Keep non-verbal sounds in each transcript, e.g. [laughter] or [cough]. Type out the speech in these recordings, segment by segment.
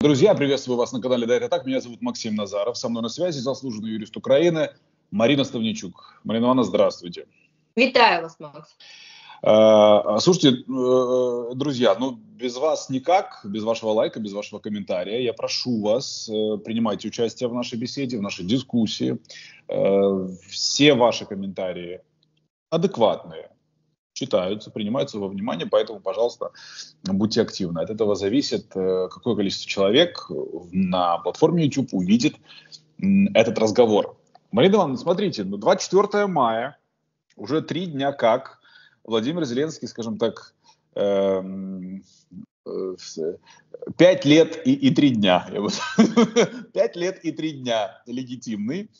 Друзья, приветствую вас на канале «Да, это так». Меня зовут Максим Назаров. Со мной на связи заслуженный юрист Украины Марина Ставничук. Марина Ивановна, здравствуйте. Витаю вас, Макс. А, слушайте, э, друзья, ну без вас никак, без вашего лайка, без вашего комментария. Я прошу вас, э, принимайте участие в нашей беседе, в нашей дискуссии. Э, все ваши комментарии адекватные, читаются, принимаются во внимание, поэтому, пожалуйста, будьте активны. От этого зависит, э, какое количество человек на платформе YouTube увидит этот разговор. Марина Ивановна, смотрите, 24 ну, мая, уже три дня как Владимир Зеленский, скажем так, эм, э, пять лет и, и три дня. [laughs] Пять лет и три дня легитимный.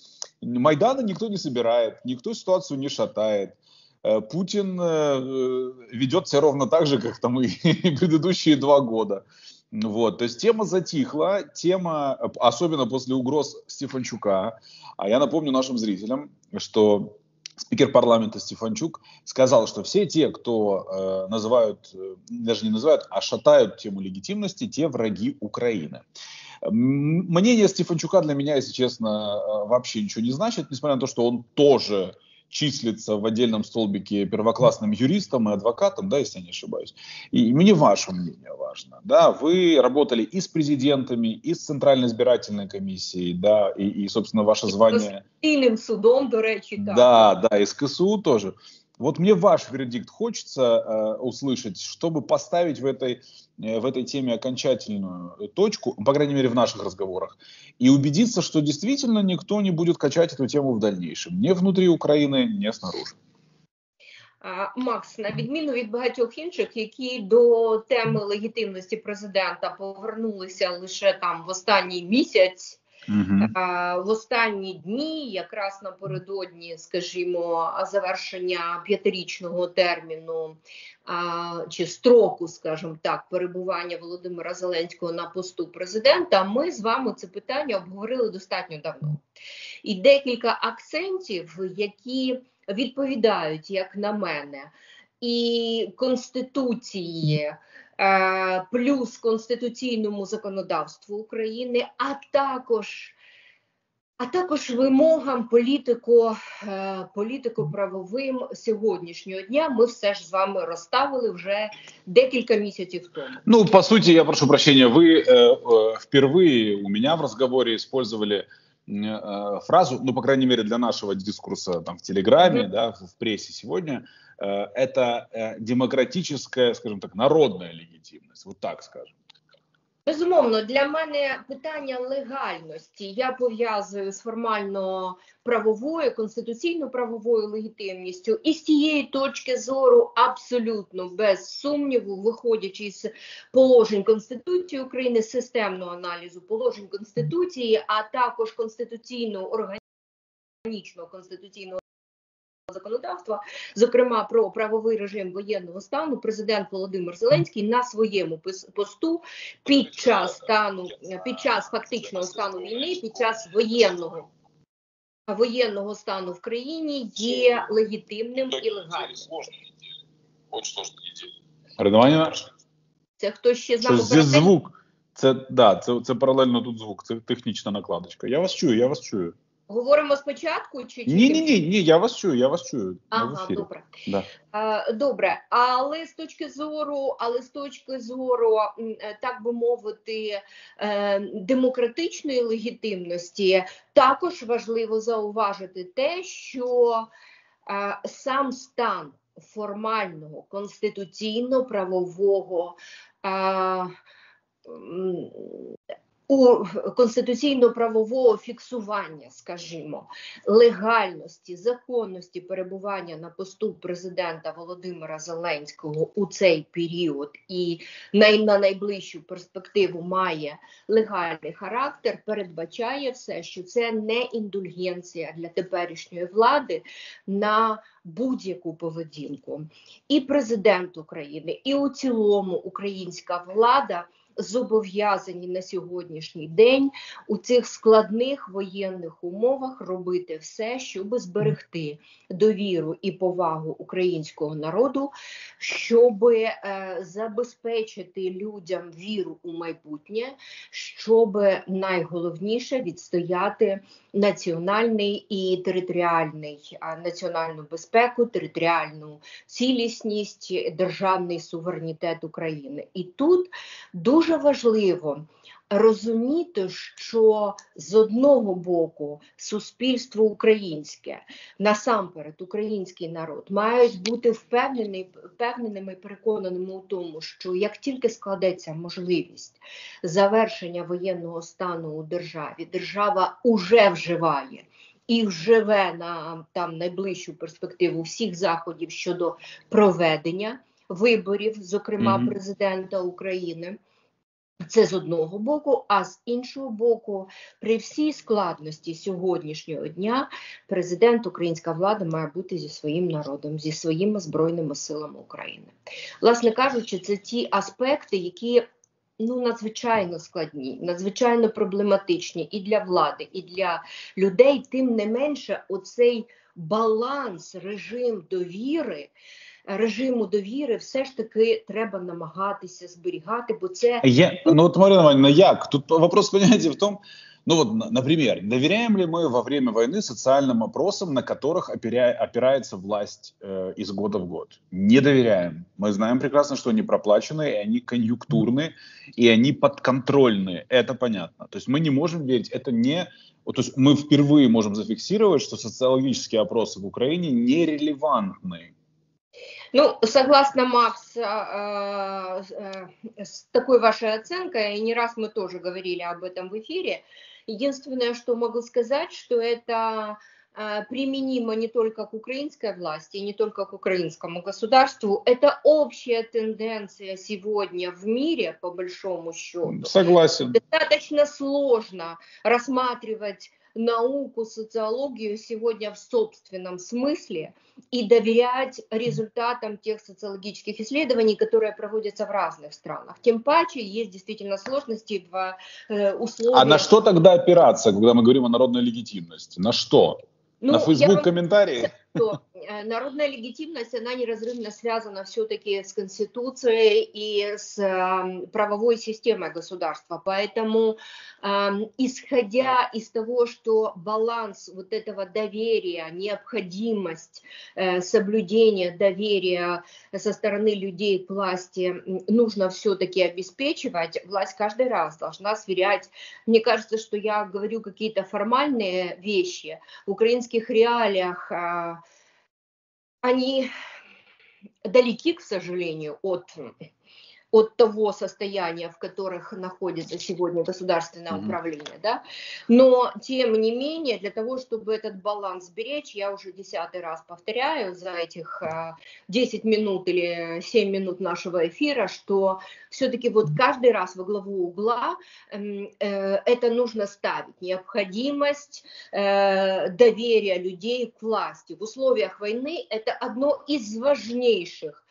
Майдана никто не собирает, никто ситуацию не шатает. Э, Путин э, ведет себя ровно так же, как там [laughs] и предыдущие два года. Вот, то есть тема затихла, тема, особенно после угроз Стефанчука. А я напомню нашим зрителям, что спикер парламента Стефанчук сказал, что все те, кто э, называют, даже не называют, а шатают тему легитимности, те враги Украины. Мнение Стефанчука для меня, если честно, вообще ничего не значит, несмотря на то, что он тоже числится в отдельном столбике первоклассным юристом и адвокатом, да, если я не ошибаюсь. И мне ваше мнение важно. Да, вы работали и с президентами, и с Центральной избирательной комиссией, да, и, и собственно, ваше звание... И с судом, до речи, да. Да, да, и с КСУ тоже. Вот мне ваш вердикт хочется э, услышать, чтобы поставить в этой, э, в этой теме окончательную точку, по крайней мере в наших разговорах, и убедиться, что действительно никто не будет качать эту тему в дальнейшем, не внутри Украины, не снаружи. Макс, на відміну від багатьох інших, які до теми легітимності президента повернулися лише там в останній місяць. Угу. В останні дні, якраз напередодні, скажімо, завершення п'ятирічного терміну чи строку, скажімо так, перебування Володимира Зеленського на посту президента, ми з вами це питання обговорили достатньо давно. І декілька акцентів, які відповідають, як на мене, і конституції. Е, плюс конституційному законодавству України, а також а також вимогам політико, е, політико-правовим сьогоднішнього дня ми все ж з вами розставили вже декілька місяців тому. Ну, по суті, я прошу прощения, ви э, э, впервые у меня в разговоре использовали э, фразу, ну, по крайней мере, для нашего дискурса там в Телеграме, mm-hmm. да, в прессе сегодня, Э, это э, демократическая, скажем так, народная легітимність, вот так скажем. Безумовно, для мене питання легальності. Я пов'язую з формально правовою, конституційно-правовою легітимністю, і з цієї точки зору абсолютно без сумніву, виходячи з положень Конституції України, системного аналізу положень Конституції, а також конституційного органічного конституційного законодавства, зокрема про правовий режим воєнного стану, президент Володимир Зеленський на своєму посту під час стану, під час фактичного стану війни, під час воєнного воєнного стану в країні є легітимним і легальним. Редування? Це хто ще з нами Це звук. Це да, це це паралельно тут звук, це технічна накладочка. Я вас чую, я вас чую. Говоримо спочатку чи ні, ні, ні, ні, я вас чую, я вас чую. Ага, добре. Да. А, добре, але з точки зору, але з точки зору, е, так би мовити, е, демократичної легітимності, також важливо зауважити те, що е, сам стан формального конституційно-правового у конституційно-правового фіксування, скажімо, легальності, законності перебування на посту президента Володимира Зеленського у цей період і на найближчу перспективу має легальний характер, передбачає все, що це не індульгенція для теперішньої влади на будь-яку поведінку. І президент України, і у цілому українська влада зобов'язані на сьогоднішній день у цих складних воєнних умовах робити все, щоб зберегти довіру і повагу українського народу, щоб е, забезпечити людям віру у майбутнє, щоб найголовніше відстояти національний і територіальний національну безпеку, територіальну цілісність, державний суверенітет України. І тут дуже важливо розуміти, що з одного боку суспільство українське, насамперед, український народ, мають бути впевнені, впевненими і переконаними у тому, що як тільки складеться можливість завершення воєнного стану у державі, держава уже вживає. І вживе на там найближчу перспективу всіх заходів щодо проведення виборів, зокрема президента України. Це з одного боку, а з іншого боку, при всій складності сьогоднішнього дня президент українська влада має бути зі своїм народом, зі своїми збройними силами України. Власне кажучи, це ті аспекти, які ну надзвичайно складні, надзвичайно проблематичні і для влади, і для людей. Тим не менше, оцей баланс, режим довіри режиму довіри все ж таки треба намагатися зберігати, бо це Я, ну от Марина Ивановна, як тут вопрос понимаете в том, ну вот, например, доверяем ли мы во время войны социальным опросам, на которых опиря, опирается власть э, из года в год? Не доверяем. Мы знаем прекрасно, что они проплаченные, и они конъюнктурные, и они подконтрольные. Это понятно. То есть мы не можем верить, это не... То есть мы впервые можем зафиксировать, что социологические опросы в Украине нерелевантны ну, согласно Макс, э, э, с такой вашей оценкой, и не раз мы тоже говорили об этом в эфире, единственное, что могу сказать, что это э, применимо не только к украинской власти, не только к украинскому государству. Это общая тенденция сегодня в мире, по большому счету. Согласен. Достаточно сложно рассматривать науку, социологию сегодня в собственном смысле и доверять результатам тех социологических исследований, которые проводятся в разных странах. Тем паче есть действительно сложности в э, условиях... А на что тогда опираться, когда мы говорим о народной легитимности? На что? Ну, на Facebook комментарии? Что народная легитимность, она неразрывно связана все-таки с Конституцией и с э, правовой системой государства. Поэтому, э, исходя из того, что баланс вот этого доверия, необходимость э, соблюдения доверия со стороны людей к власти нужно все-таки обеспечивать, власть каждый раз должна сверять. Мне кажется, что я говорю какие-то формальные вещи. В украинских реалиях э, они далеки, к сожалению, от от того состояния, в которых находится сегодня государственное mm-hmm. управление, да. Но тем не менее, для того, чтобы этот баланс сберечь, я уже десятый раз повторяю за этих э, 10 минут или 7 минут нашего эфира, что все-таки вот каждый раз во главу угла э, э, это нужно ставить необходимость э, доверия людей к власти в условиях войны. Это одно из важнейших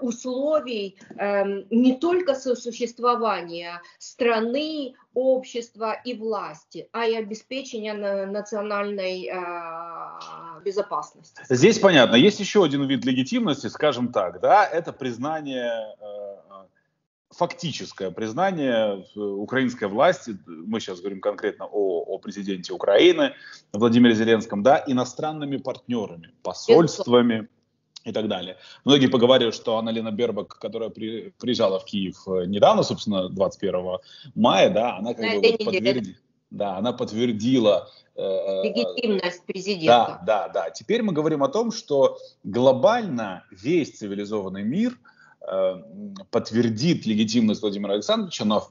условий эм, не только сосуществования страны, общества и власти, а и обеспечения национальной э, безопасности. Здесь понятно. Есть еще один вид легитимности, скажем так, да, это признание э, фактическое признание украинской власти, мы сейчас говорим конкретно о, о президенте Украины Владимире Зеленском, да, иностранными партнерами, посольствами, и так далее. Многие поговаривают, что Анна-Лена Бербак, которая при, приезжала в Киев э, недавно, собственно, 21 мая, да, она как бы вот подтвердила, да, она подтвердила э, э, легитимность президента. Да, да, да. Теперь мы говорим о том, что глобально весь цивилизованный мир подтвердит легитимность Владимира Александровича на,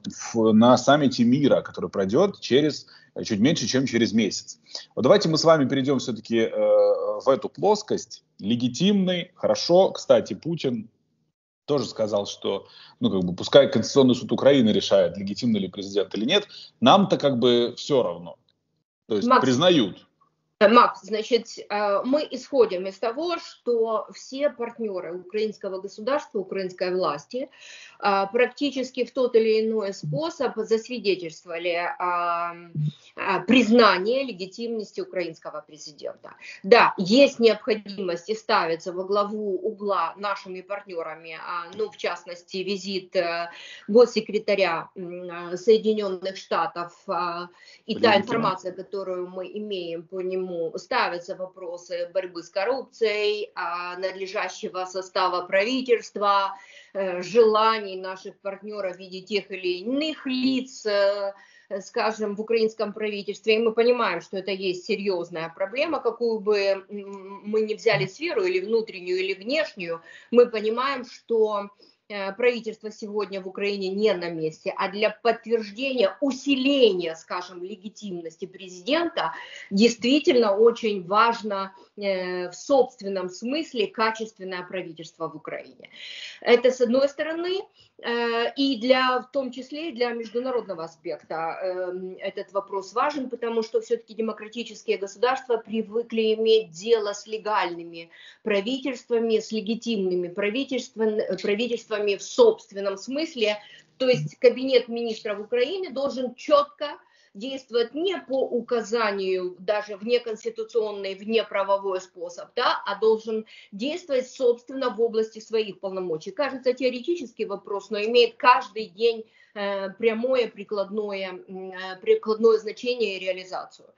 на саммите мира, который пройдет через чуть меньше, чем через месяц. Вот давайте мы с вами перейдем все-таки э, в эту плоскость. Легитимный, хорошо. Кстати, Путин тоже сказал, что, ну, как бы, пускай Конституционный суд Украины решает, легитимный ли президент или нет, нам-то как бы все равно. То есть Макс, признают. Э, Макс, значит, э, мы исходим из того, что все партнеры украинского государства, украинской власти э, практически в тот или иной способ засвидетельствовали признание легитимности украинского президента. Да, есть необходимость и ставится во главу угла нашими партнерами, а, ну, в частности, визит госсекретаря Соединенных Штатов и та информация, которую мы имеем по нему, ставятся вопросы борьбы с коррупцией, а, надлежащего состава правительства, э, желаний наших партнеров в виде тех или иных лиц, э, скажем, в украинском правительстве, и мы понимаем, что это есть серьезная проблема, какую бы мы ни взяли сферу, или внутреннюю, или внешнюю, мы понимаем, что правительство сегодня в Украине не на месте, а для подтверждения, усиления, скажем, легитимности президента, действительно очень важно э, в собственном смысле качественное правительство в Украине. Это с одной стороны. Э, и для, в том числе и для международного аспекта этот вопрос важен, потому что все-таки демократические государства привыкли иметь дело с легальными правительствами, с легитимными правительствами, правительствами в собственном смысле. То есть кабинет министров Украины должен четко действовать не по указанию, даже вне конституционный, вне правовой способ, да, а должен действовать, собственно, в области своих полномочий. Кажется, теоретический вопрос, но имеет каждый день э, прямое прикладное, э, прикладное значение и реализацию.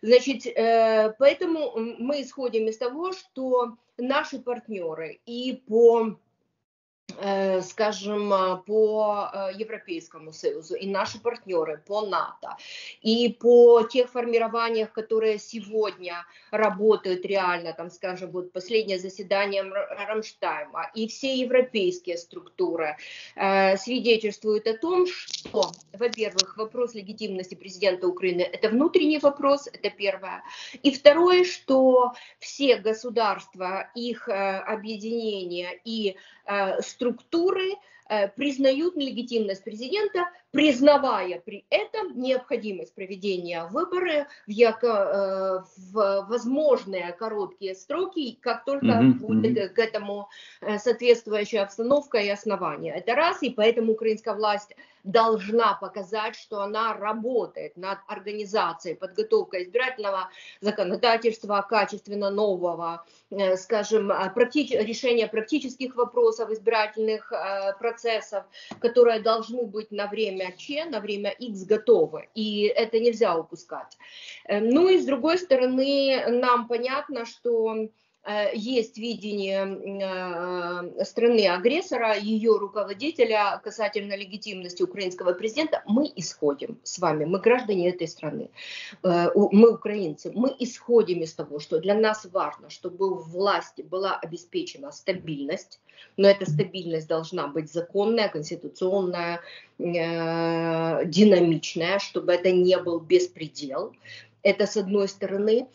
Значит, э, поэтому мы исходим из того, что наши партнеры и по скажем, а, по э, Европейскому Союзу и наши партнеры по НАТО, и по тех формированиях, которые сегодня работают реально, там, скажем, вот последнее заседание Рамштайма, и все европейские структуры э, свидетельствуют о том, что, во-первых, вопрос легитимности президента Украины – это внутренний вопрос, это первое, и второе, что все государства, их объединения и структуры э, признают легитимность президента, признавая при этом необходимость проведения выборов в, яко, э, в возможные короткие сроки, как только mm-hmm. будет к этому э, соответствующая обстановка и основания. Это раз, и поэтому украинская власть должна показать, что она работает над организацией, подготовкой избирательного законодательства, качественно нового, скажем, практи- решения практических вопросов избирательных э, процессов, которые должны быть на время Ч, на время X готовы, и это нельзя упускать. Э, ну и с другой стороны, нам понятно, что есть видение э, страны-агрессора, ее руководителя касательно легитимности украинского президента, мы исходим с вами, мы граждане этой страны, э, мы украинцы, мы исходим из того, что для нас важно, чтобы у власти была обеспечена стабильность, но эта стабильность должна быть законная, конституционная, динамичная, чтобы это не был беспредел. Это с одной стороны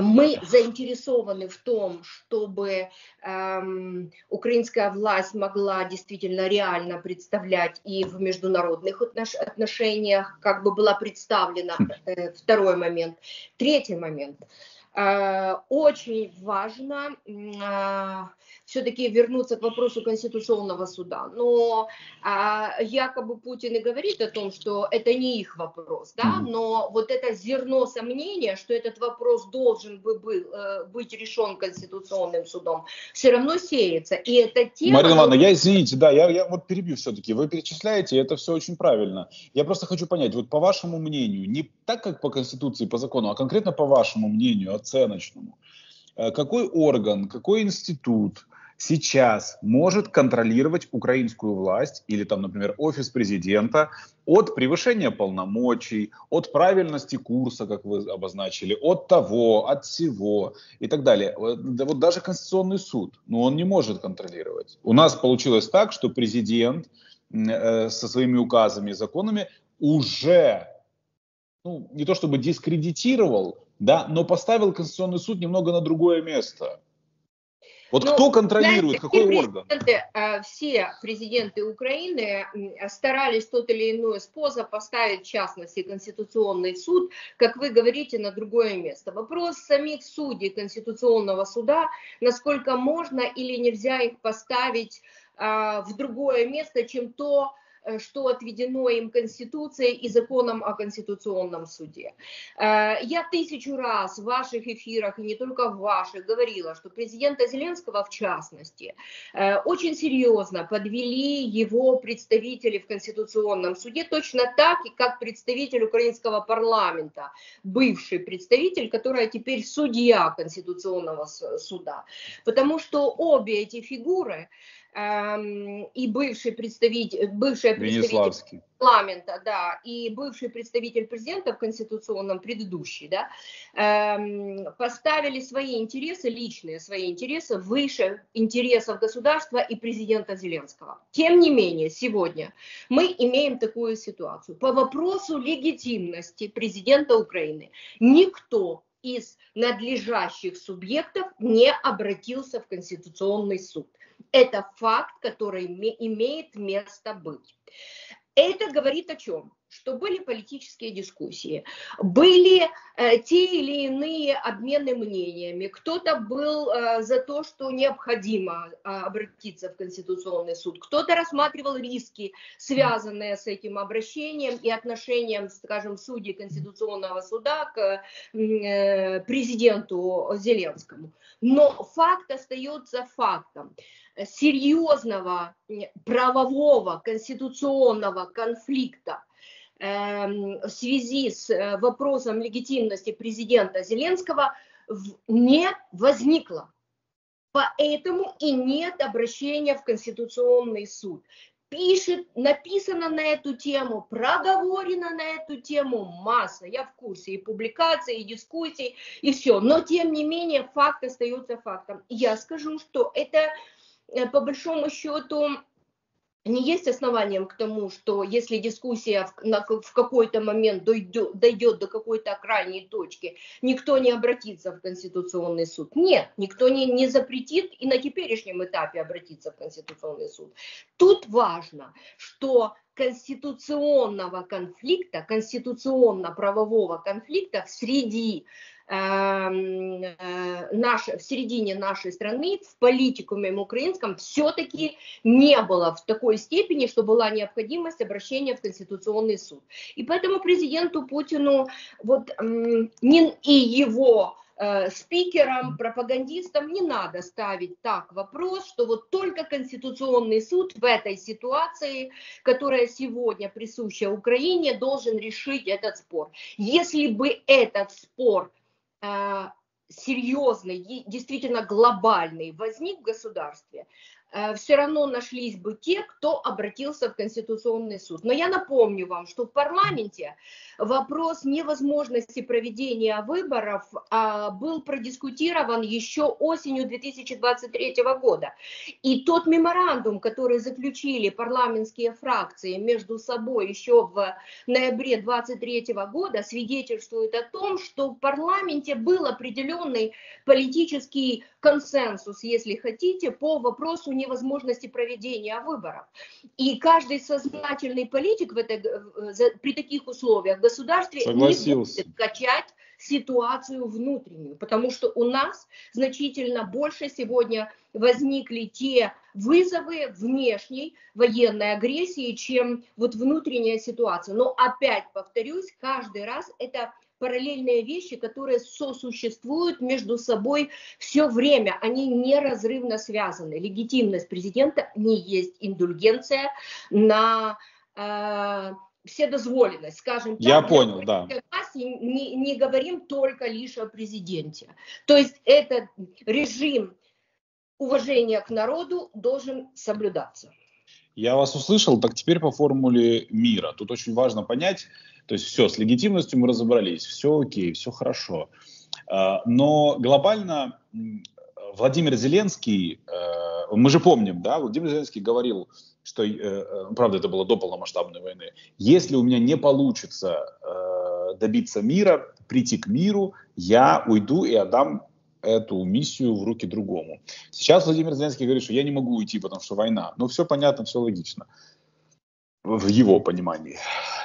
мы заинтересованы в том, чтобы эм, украинская власть могла действительно реально представлять и в международных отнош отношениях, как бы была представлена. Хм. Э, второй момент. Третий момент. Э, очень важно э, все-таки вернуться к вопросу Конституционного суда. Но а, якобы Путин и говорит о том, что это не их вопрос, да, но вот это зерно сомнения, что этот вопрос должен бы был, э, быть решен Конституционным судом, все равно сеется. И это тема... Марина Ивановна, я извините, да, я, я вот перебью все-таки. Вы перечисляете, это все очень правильно. Я просто хочу понять, вот по вашему мнению, не так, как по Конституции, по закону, а конкретно по вашему мнению, оценочному, э, какой орган, какой институт, сейчас может контролировать украинскую власть или там, например, офис президента от превышения полномочий, от правильности курса, как вы обозначили, от того, от всего и так далее. Да вот даже Конституционный суд, но ну, он не может контролировать. У нас получилось так, что президент э, со своими указами и законами уже ну, не то чтобы дискредитировал, да, но поставил Конституционный суд немного на другое место. Вот Но, кто контролирует, знаете, какой орган? Э, все президенты Украины старались тот или иной способ поставить, в частности, Конституционный суд, как вы говорите, на другое место. Вопрос самих судей Конституционного суда, насколько можно или нельзя их поставить а, в другое место, чем то, что отведено им Конституцией и законом о Конституционном суде. Э, я тысячу раз в ваших эфирах, и не только в ваших, говорила, что президента Зеленского, в частности, э, очень серьезно подвели его представители в Конституционном суде, точно так, и как представитель украинского парламента, бывший представитель, который теперь судья Конституционного суда. Потому что обе эти фигуры и бывший представитель, бывший представитель парламента, да, и бывший представитель президента в конституционном предыдущий, да, эм, поставили свои интересы, личные свои интересы выше интересов государства и президента Зеленского. Тем не менее, сегодня мы имеем такую ситуацию. По вопросу легитимности президента Украины никто из надлежащих субъектов не обратился в Конституционный суд. Это факт, который имеет место быть. Это говорит о чем? Что были политические дискуссии, были э, те или иные обмены мнениями. Кто-то был э, за то, что необходимо э, обратиться в Конституционный суд, кто-то рассматривал риски, связанные с этим обращением и отношением, скажем, судей Конституционного суда к э, президенту Зеленскому. Но факт остается фактом серьезного правового конституционного конфликта в связи с э, вопросом легитимности президента Зеленского не возникло. Поэтому и нет обращения в Конституционный суд. Пишет, написано на эту тему, проговорено на эту тему масса. Я в курсе и публикаций, и дискуссий, и все. Но тем не менее факт остается фактом. Я скажу, что это Э, по большому счету не есть основанием к тому, что если дискуссия в, на, в какой-то момент дойдет, дойдет до какой-то крайней точки, никто не обратится в Конституционный суд. Нет, никто не, не запретит и на теперешнем этапе обратиться в Конституционный суд. Тут важно, что конституционного конфликта, конституционно-правового конфликта среди наш, в середине нашей страны в политикуме украинском все-таки не было в такой степени, что была необходимость обращения в Конституционный суд. И поэтому президенту Путину вот, и его э, спикерам, пропагандистам не надо ставить так вопрос, что вот только Конституционный суд в этой ситуации, которая сегодня присуща Украине, должен решить этот спор. Если бы этот спор серьезный, действительно глобальный возник в государстве, Э, все равно нашлись бы те, кто обратился в Конституционный суд. Но я напомню вам, что в парламенте вопрос невозможности проведения выборов а, был продискутирован еще осенью 2023 года. И тот меморандум, который заключили парламентские фракции между собой еще в ноябре 2023 года, свидетельствует о том, что в парламенте был определенный политический консенсус, если хотите, по вопросу невозможности проведения выборов. И каждый сознательный политик в этой, при таких условиях в государстве не будет качать ситуацию внутреннюю, потому что у нас значительно больше сегодня возникли те вызовы внешней военной агрессии, чем вот внутренняя ситуация. Но опять повторюсь, каждый раз это параллельные вещи, которые сосуществуют между собой все время. Они неразрывно связаны. Легитимность президента не есть индульгенция на э, вседозволенность, скажем так. Я понял, да. Не, не говорим только лишь о президенте. То есть этот режим уважения к народу должен соблюдаться. Я вас услышал, так теперь по формуле мира. Тут очень важно понять, то есть все, с легитимностью мы разобрались, все окей, все хорошо. А, но глобально Владимир Зеленский, э, мы же помним, да, Владимир Зеленский говорил, что, э, э, правда, это было до полномасштабной войны, если у меня не получится добиться мира, прийти к миру, я уйду и отдам эту миссию в руки другому. Сейчас Владимир Зеленский говорит, что я не могу уйти, потому что война. Ну, все понятно, все логично в его понимании.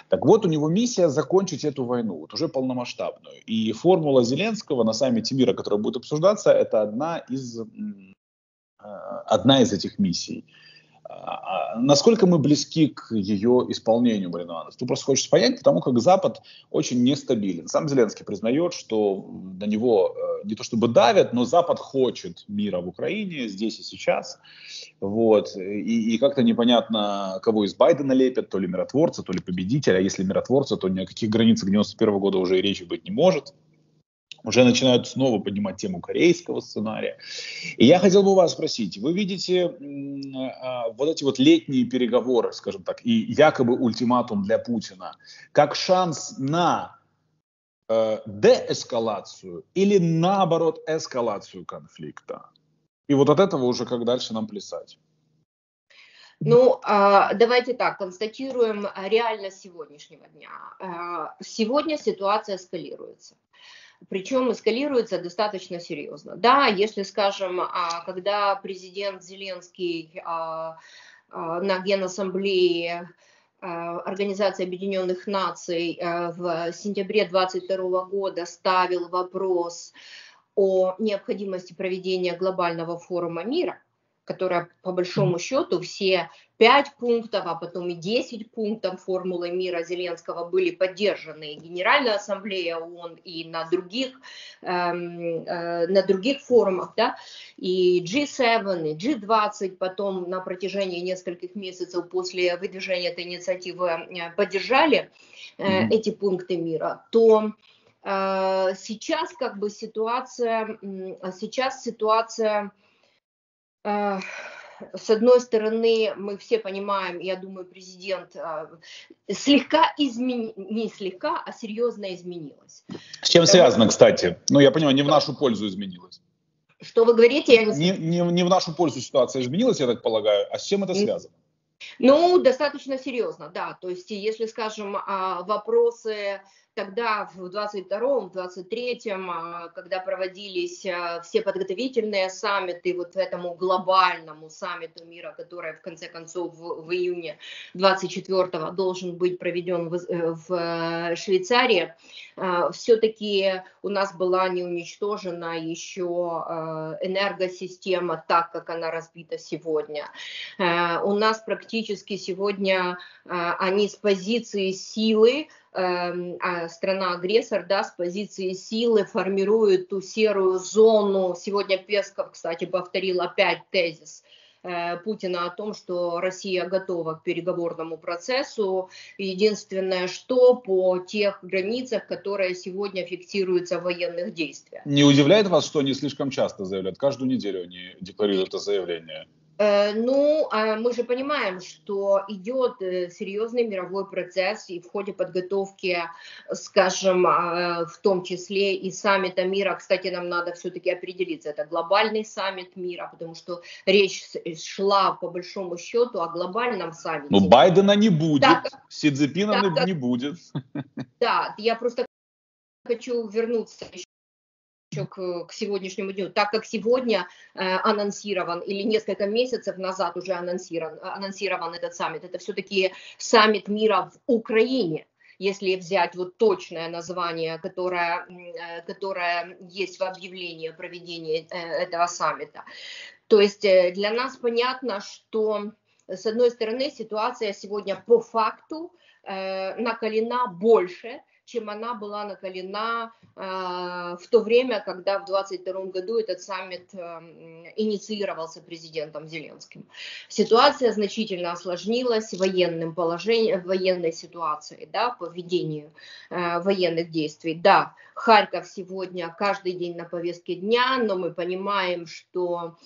Так вот, у него миссия закончить эту войну, вот уже полномасштабную. И формула Зеленского на саммите мира, которая будет обсуждаться, это одна из, э, одна из этих миссий. А, а насколько мы близки к ее исполнению, Марина Ивановна? Ты просто хочешь понять, потому как Запад очень нестабилен. Сам Зеленский признает, что на него э, не то чтобы давят, но Запад хочет мира в Украине здесь и сейчас. Вот. И, и как-то непонятно, кого из Байдена лепят, то ли миротворца, то ли победителя. А если миротворца, то ни о каких границах 91 года уже и речи быть не может уже начинают снова поднимать тему корейского сценария. И я хотел бы вас спросить, вы видите э, вот эти вот летние переговоры, скажем так, и якобы ультиматум для Путина, как шанс на э, деэскалацию или наоборот эскалацию конфликта? И вот от этого уже как дальше нам плясать? Ну, а, давайте так, констатируем реальность сегодняшнего дня. А, сегодня ситуация эскалируется причем эскалируется достаточно серьезно. Да, если, скажем, а, когда президент Зеленский а, а, на Генассамблее Организации Объединенных Наций в сентябре 2022 года ставил вопрос о необходимости проведения глобального форума мира, которая по большому счету все пять пунктов, а потом и 10 пунктов формулы мира Зеленского были поддержаны и Генеральная Ассамблея ООН, и на других, эм, э, на других форумах, да, и G7, и G20 потом на протяжении нескольких месяцев после выдвижения этой инициативы э, поддержали э, mm-hmm. эти пункты мира, то э, сейчас как бы ситуация, сейчас ситуация с одной стороны, мы все понимаем, я думаю, президент а, слегка изменил, не слегка, а серьезно изменилась. С чем связано, кстати? Ну, я понимаю, не в нашу пользу изменилось. Что вы говорите? Я не... Не, не, не в нашу пользу ситуация изменилась, я так полагаю. А с чем это связано? Ну, достаточно серьезно, да. То есть, если, скажем, а, вопросы тогда в 22-м, в 23-м, а, когда проводились а, все подготовительные саммиты вот этому глобальному саммиту мира, который в конце концов в, в июне 24-го должен быть проведен в, э, в Швейцарии, а, все-таки у нас была не уничтожена еще энергосистема так, как она разбита сегодня. У нас практически сегодня они с позиции силы страна-агрессор да, с позиции силы формирует ту серую зону. Сегодня Песков, кстати, повторил опять тезис э, Путина о том, что Россия готова к переговорному процессу. Единственное, что по тех границах, которые сегодня фиксируются в военных действиях. Не удивляет вас, что они слишком часто заявляют? Каждую неделю они декларируют это заявление. Э, ну, а мы же понимаем, что идет э, серьезный мировой процесс, и в ходе подготовки, скажем, а, в том числе и саммита мира, кстати, нам надо все-таки определиться, это глобальный саммит мира, потому что речь шла по большому счету о глобальном саммите. Ну, Байдена не будет, так, Си Цзепина так, не будет. [laughs] Да, я просто хочу вернуться к, к сегодняшнему дню, так как сегодня э, анонсирован или несколько месяцев назад уже анонсирован, анонсирован этот саммит, это все-таки саммит мира в Украине, если взять вот точное название, которое, э, которое есть в объявлении о проведении э, этого саммита. То есть э, для нас понятно, что с одной стороны ситуация сегодня по факту накалена больше, чем она была накалена э, в то время, когда в 2022 году этот саммит э, инициировался президентом Зеленским. Ситуация значительно осложнилась военным положением, военной ситуацией, да, по ведению э, военных действий. Да, Харьков сегодня каждый день на повестке дня, но мы понимаем, что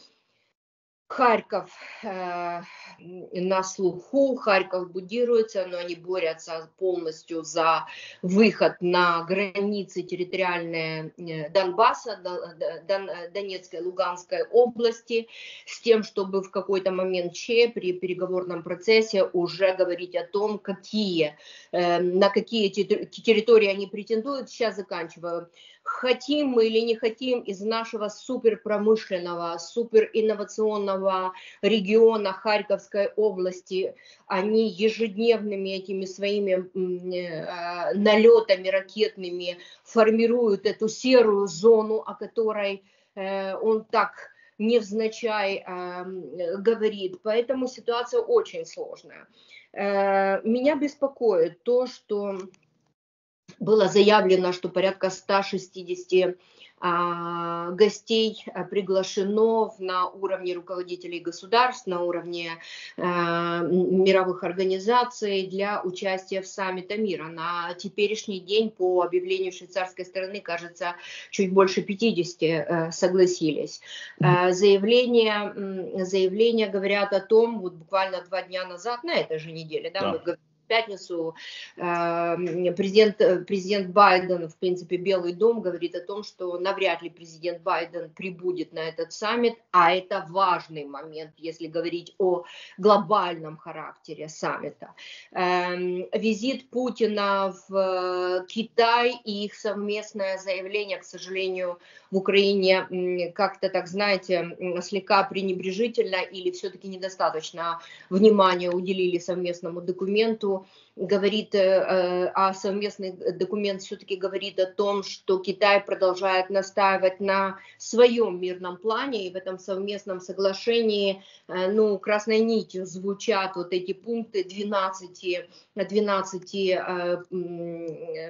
Харьков э, на слуху, Харьков будируется, но они борются полностью за выход на границы территориальные э, Донбасса, Дон, Донецкой, Луганской области, с тем, чтобы в какой-то момент Че при переговорном процессе уже говорить о том, какие, э, на какие территории они претендуют. Сейчас заканчиваю хотим мы или не хотим, из нашего суперпромышленного, суперинновационного региона Харьковской области, они ежедневными этими своими э, налетами ракетными формируют эту серую зону, о которой э, он так невзначай э, говорит. Поэтому ситуация очень сложная. Э, меня беспокоит то, что было заявлено, что порядка 160 а, гостей а, приглашено на уровне руководителей государств, на уровне а, мировых организаций для участия в саммите мира. На теперешний день по объявлению швейцарской стороны, кажется, чуть больше 50 э, согласились. Заявления, заявления говорят о том, вот буквально два дня назад, на этой же неделе, да, да. мы пятницу эм, президент, президент Байден, в принципе, Белый дом говорит о том, что навряд ли президент Байден прибудет на этот саммит, а это важный момент, если говорить о глобальном характере саммита. Эм, визит Путина в Китай и их совместное заявление, к сожалению, в Украине как-то, так знаете, слегка пренебрежительно или все-таки недостаточно внимания уделили совместному документу, people говорит, э, э, а совместный документ все-таки говорит о том, что Китай продолжает настаивать на своем мирном плане, и в этом совместном соглашении, э, ну, красной нитью звучат вот эти пункты 12, 12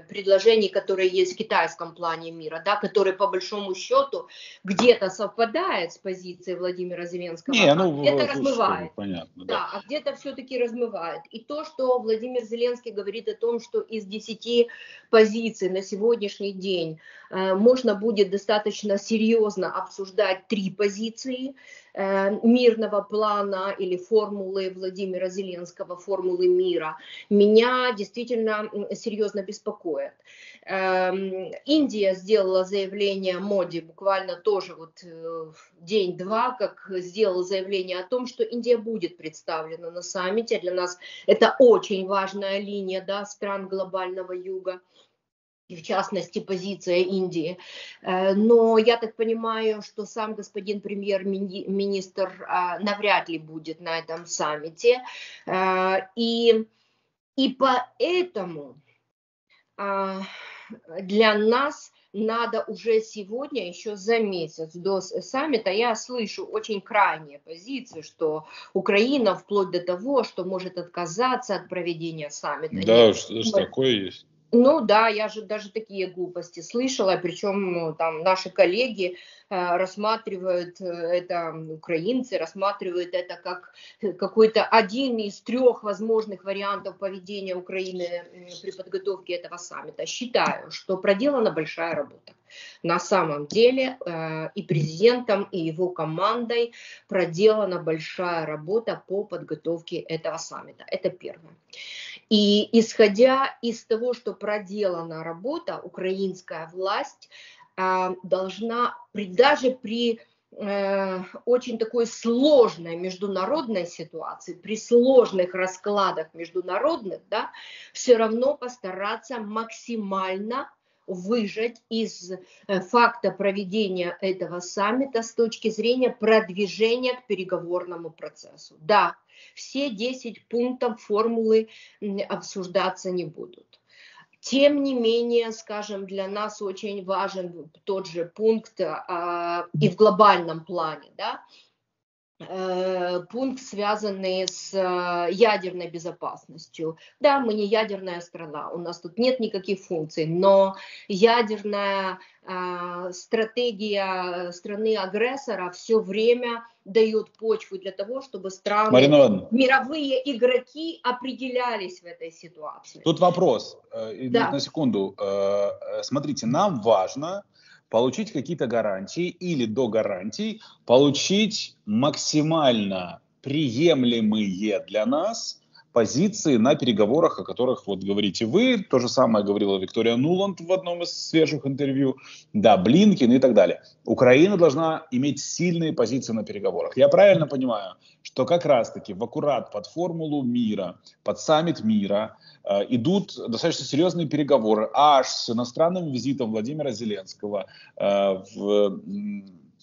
предложений, которые есть в китайском плане мира, да, которые по большому счету где-то совпадают с позицией Владимира Зеленского, Не, ну, а где-то размывает. Понятно, да. да, а где-то все-таки размывает. И то, что Владимир Зеленский Зеленский говорит о том, что из 10 позиций на сегодняшний день э, можно будет достаточно серьезно обсуждать три позиции мирного плана или формулы Владимира Зеленского, формулы мира, меня действительно серьезно беспокоит. Эм, Индия сделала заявление Моди буквально тоже вот э, день-два, как сделала заявление о том, что Индия будет представлена на саммите. Для нас это очень важная линия да, стран глобального юга и в частности позиция Индии. Э, но я так понимаю, что сам господин премьер-министр э, навряд ли будет на этом саммите. И, и поэтому для нас надо уже сегодня, еще за месяц до саммита, я слышу очень крайние позиции, что Украина вплоть до того, что может отказаться от проведения саммита. Да, что, что такое есть. Ну да, я же даже такие глупости слышала, причем ну, там наши коллеги э, рассматривают э, это, украинцы рассматривают это как какой-то один из трех возможных вариантов поведения Украины при подготовке этого саммита. Считаю, что проделана большая работа. На самом деле э, и президентом, и его командой проделана большая работа по подготовке этого саммита. Это первое. И исходя из того, что проделана работа, украинская власть э, должна при, даже при э, очень такой сложной международной ситуации, при сложных раскладах международных, да, все равно постараться максимально выжать из э, факта проведения этого саммита с точки зрения продвижения к переговорному процессу. Да, все 10 пунктов формулы обсуждаться не будут. Тем не менее, скажем, для нас очень важен тот же пункт а, и в глобальном плане, да, Э, пункт, связанный с э, ядерной безопасностью. Да, мы не ядерная страна, у нас тут нет никаких функций, но ядерная э, стратегия страны-агрессора все время дает почву для того, чтобы страны, Марина мировые игроки определялись в этой ситуации. Тут вопрос, да. на секунду. Смотрите, нам важно, получить какие-то гарантии или до гарантий получить максимально приемлемые для нас позиции на переговорах, о которых вот говорите вы. То же самое говорила Виктория Нуланд в одном из свежих интервью. Да, Блинкин и так далее. Украина должна иметь сильные позиции на переговорах. Я правильно понимаю, что как раз-таки в аккурат под формулу мира, под саммит мира э, идут достаточно серьезные переговоры аж с иностранным визитом Владимира Зеленского э, в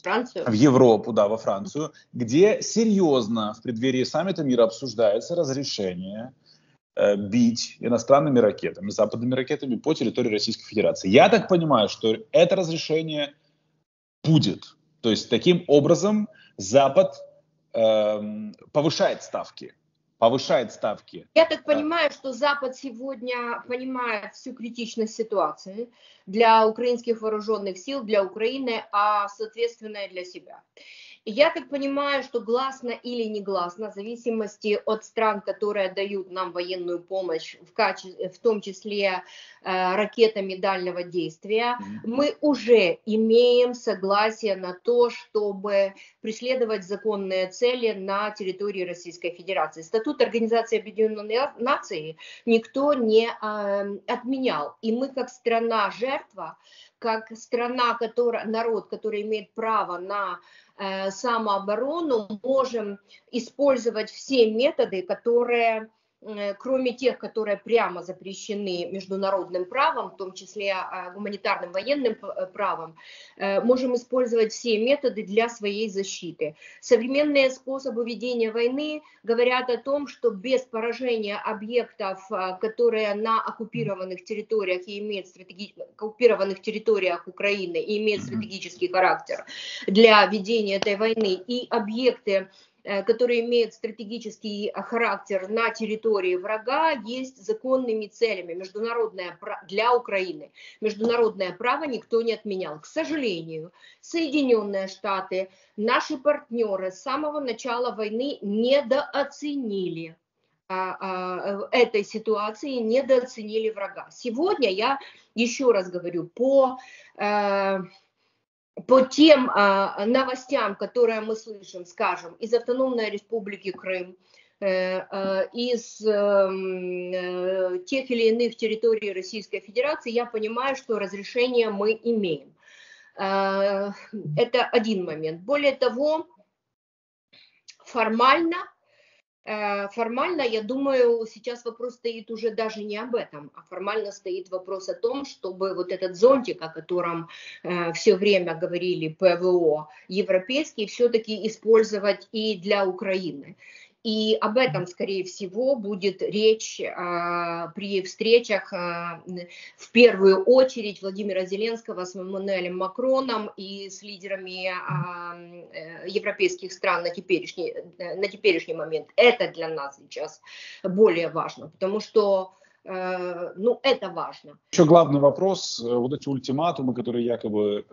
Францию? В Европу, да, во Францию, где серьезно в преддверии саммита мира обсуждается разрешение э, бить иностранными ракетами, западными ракетами по территории Российской Федерации. Я так понимаю, что это разрешение будет. То есть таким образом Запад э, повышает ставки повышает ставки. Я так понимаю, что Запад сегодня понимает всю критичность ситуации для украинских вооруженных сил, для Украины, а соответственно и для себя. Я так понимаю, что гласно или негласно, в зависимости от стран, которые дают нам военную помощь, в, качестве, в том числе э, ракетами дальнего действия, мы уже имеем согласие на то, чтобы преследовать законные цели на территории Российской Федерации. Статут Организации Объединенных Наций никто не э, отменял. И мы как страна-жертва, как страна, которая, народ, который имеет право на Э, самооборону можем использовать все методы, которые кроме тех, которые прямо запрещены международным правом, в том числе а, гуманитарным военным э, правом, э, можем использовать все методы для своей защиты. Современные способы ведения войны говорят о том, что без поражения объектов, которые на оккупированных территориях и имеют стратеги... оккупированных территориях Украины и имеют стратегический характер для ведения этой войны, и объекты Э, которые имеют стратегический э, характер на территории врага, есть законными целями международное для Украины. Международное право никто не отменял. К сожалению, Соединенные Штаты, наши партнеры с самого начала войны недооценили а, а, этой ситуации, недооценили врага. Сегодня я еще раз говорю, по э, по тем а, новостям, которые мы слышим, скажем, из Автономной Республики Крым, э, а, из эм, э, тех или иных территорий Российской Федерации, я понимаю, что разрешение мы имеем. Э, это один момент. Более того, формально Э, формально, я думаю, сейчас вопрос стоит уже даже не об этом, а формально стоит вопрос о том, чтобы вот этот зонтик, о котором э, все время говорили ПВО, европейский, все-таки использовать и для Украины. И об этом, скорее всего, будет речь а, при встречах а, в первую очередь Владимира Зеленского с Эммануэлем Макроном и с лидерами а, э, европейских стран на теперешний, э, на теперешний момент. Это для нас сейчас более важно, потому что э, ну, это важно. Еще главный вопрос, вот эти ультиматумы, которые якобы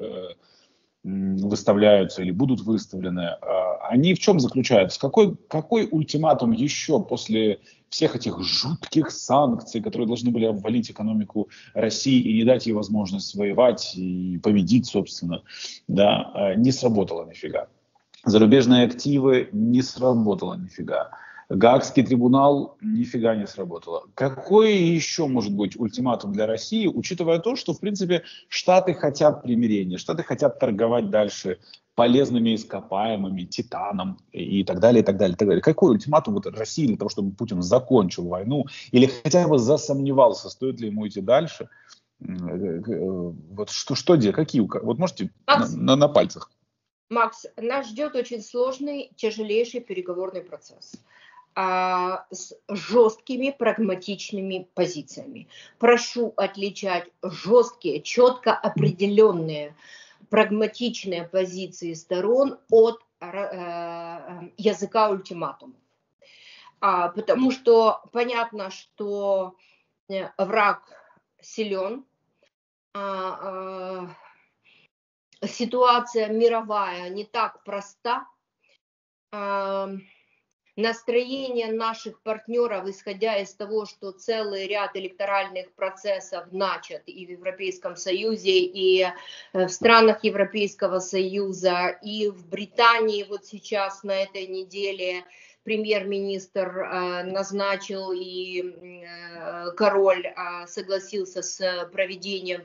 выставляются или будут выставлены, а, они в чем заключаются? Какой, какой ультиматум еще после всех этих жутких санкций, которые должны были обвалить экономику России и не дать ей возможность воевать и победить, собственно, да, а, не сработало нифига. Зарубежные активы не сработало нифига. Гаагский трибунал нифига не сработало. Какой еще может быть ультиматум для России, учитывая то, что, в принципе, Штаты хотят примирения, Штаты хотят торговать дальше полезными ископаемыми, титаном и так далее, и так далее, и так далее. Какой ультиматум вот России для того, чтобы Путин закончил войну или хотя бы засомневался, стоит ли ему идти дальше? Э, э, вот что, что делать, какие, вот можете Макс, на, на, на пальцах? Макс, нас ждет очень сложный, тяжелейший переговорный процесс. А, с жесткими прагматичными позициями. Прошу отличать жесткие, четко определенные прагматичные позиции сторон от э, языка ультиматума. А, потому что понятно, что э, враг силен, а, ситуация мировая не так проста, настроение наших партнеров, исходя из того, что целый ряд электоральных процессов начат и в Европейском Союзе, и э, в странах Европейского Союза, и в Британии вот сейчас на этой неделе премьер-министр э, назначил и э, король согласился с проведением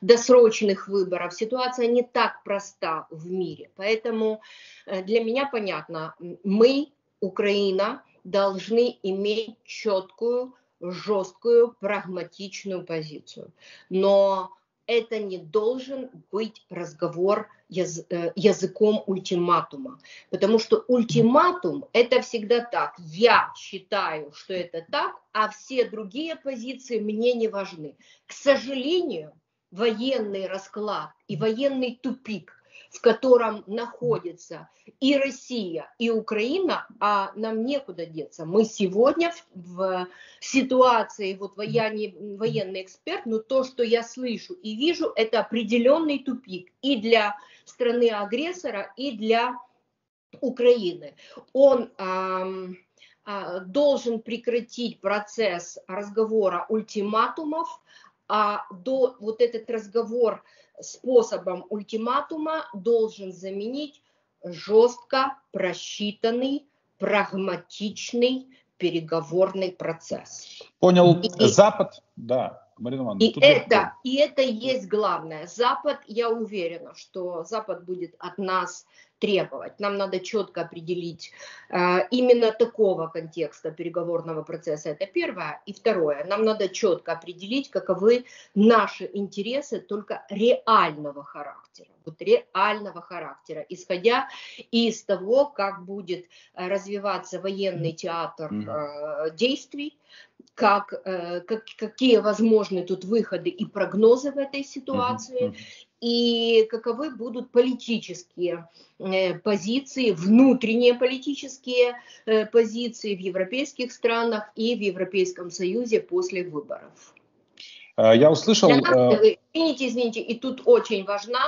досрочных выборов. Ситуация не так проста в мире. Поэтому для меня понятно, мы Украина должны иметь четкую, жесткую, прагматичную позицию. Но это не должен быть разговор яз, э, языком ультиматума. Потому что ультиматум это всегда так. Я считаю, что это так, а все другие позиции мне не важны. К сожалению, военный расклад и военный тупик в котором находится и Россия, и Украина, а нам некуда деться. Мы сегодня в, в ситуации, вот военный, военный эксперт, но то, что я слышу и вижу, это определенный тупик и для страны-агрессора, и для Украины. Он эм, должен прекратить процесс разговора ультиматумов, а до вот этот разговор способом ультиматума должен заменить жестко просчитанный, прагматичный переговорный процесс. Понял. И, Запад, да, Марина Ивановна, и это, и это есть главное. Запад, я уверена, что Запад будет от нас требовать. Нам надо четко определить э, именно такого контекста переговорного процесса. Это первое. И второе. Нам надо четко определить, каковы наши интересы только реального характера. Вот реального характера, исходя из того, как будет развиваться военный театр э, действий, как, э, как, какие возможны тут выходы и прогнозы в этой ситуации, и каковы будут политические э, позиции, внутренние политические э, позиции в европейских странах и в Европейском Союзе после выборов. Я услышал... Извините, извините, и тут очень важна